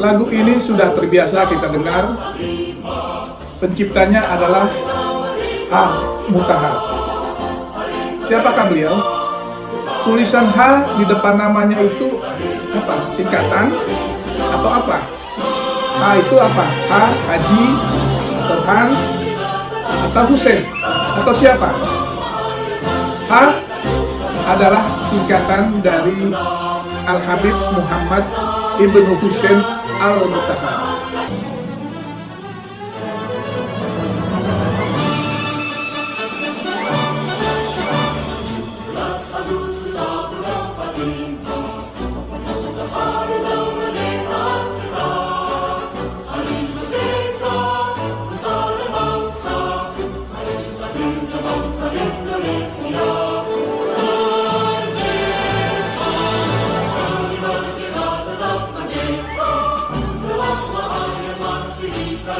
Lagu ini sudah terbiasa kita dengar. Penciptanya adalah H. Mutahar. Siapakah beliau? Tulisan H di depan namanya itu apa? Singkatan atau apa? H itu apa? H, Haji, atau Hans, atau Hussein, atau siapa? H adalah singkatan dari Al-Habib Muhammad Ibnu あの思ったから Hal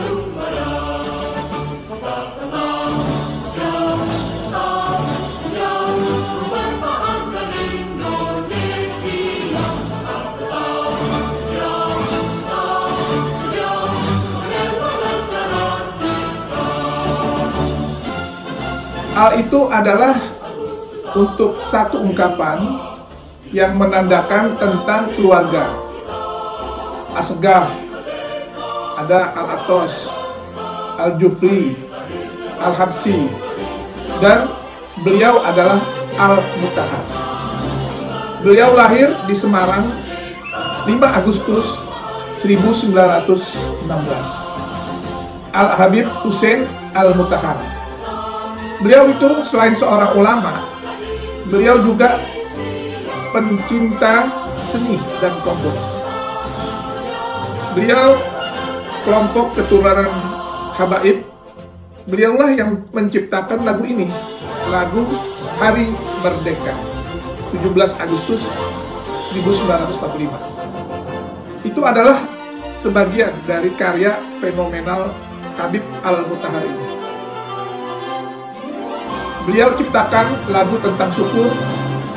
itu adalah untuk satu ungkapan yang menandakan tentang keluarga. Asgaf, ada Al-Atos, Al-Jufri, Al-Habsi, dan beliau adalah Al-Mutahar. Beliau lahir di Semarang 5 Agustus 1916. Al-Habib Hussein Al-Mutahar. Beliau itu selain seorang ulama, beliau juga pencinta seni dan komponis. Beliau kelompok keturunan Habaib, beliaulah yang menciptakan lagu ini, lagu Hari Merdeka, 17 Agustus 1945. Itu adalah sebagian dari karya fenomenal Habib Al-Mutahar ini. Beliau ciptakan lagu tentang syukur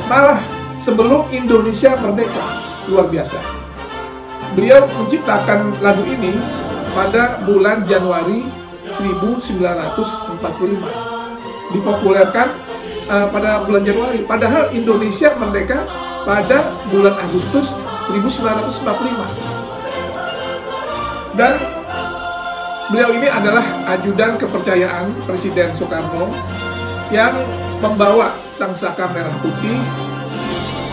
malah sebelum Indonesia merdeka. Luar biasa. Beliau menciptakan lagu ini pada bulan Januari 1945. Dipopulerkan uh, pada bulan Januari. Padahal Indonesia merdeka pada bulan Agustus 1945. Dan beliau ini adalah ajudan kepercayaan Presiden Soekarno yang membawa sang saka merah putih,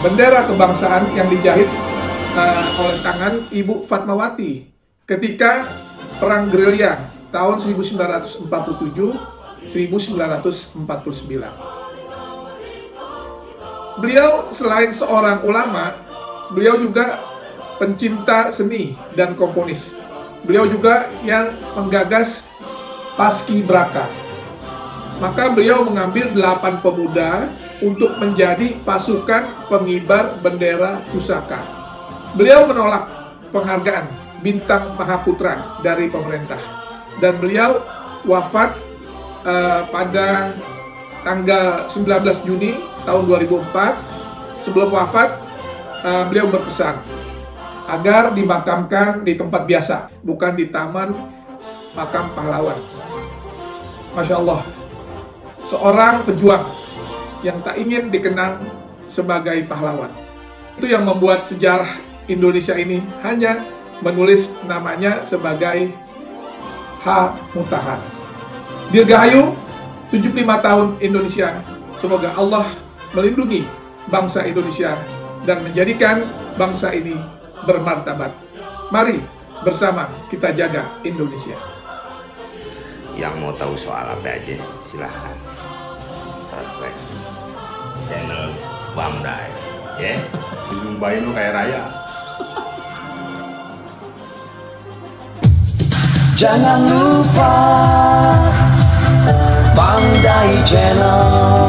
bendera kebangsaan yang dijahit uh, oleh tangan Ibu Fatmawati ketika Perang Gerilya tahun 1947-1949. Beliau selain seorang ulama, beliau juga pencinta seni dan komponis. Beliau juga yang menggagas Paski Braka maka beliau mengambil delapan pemuda untuk menjadi pasukan pengibar bendera pusaka. Beliau menolak penghargaan bintang Mahaputra dari pemerintah dan beliau wafat uh, pada tanggal 19 Juni tahun 2004. Sebelum wafat, uh, beliau berpesan agar dimakamkan di tempat biasa, bukan di taman makam pahlawan. Masya Allah, seorang pejuang yang tak ingin dikenang sebagai pahlawan. Itu yang membuat sejarah Indonesia ini hanya menulis namanya sebagai H. Mutahar. Dirgahayu 75 tahun Indonesia. Semoga Allah melindungi bangsa Indonesia dan menjadikan bangsa ini bermartabat. Mari bersama kita jaga Indonesia. Yang mau tahu soal apa aja, silahkan subscribe channel Bamdai ya disumpahin lu kayak raya jangan lupa pandai channel